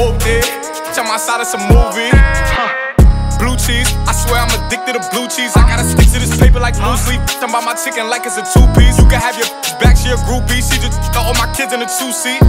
whooped it. Tell I'm outside of some movie. Blue cheese, I swear I'm addicted to blue cheese. I gotta stick to this paper like blue sleep. I'm about my chicken like it's a two piece. You can have your back, she a groupie. She just all my kids in a two seat.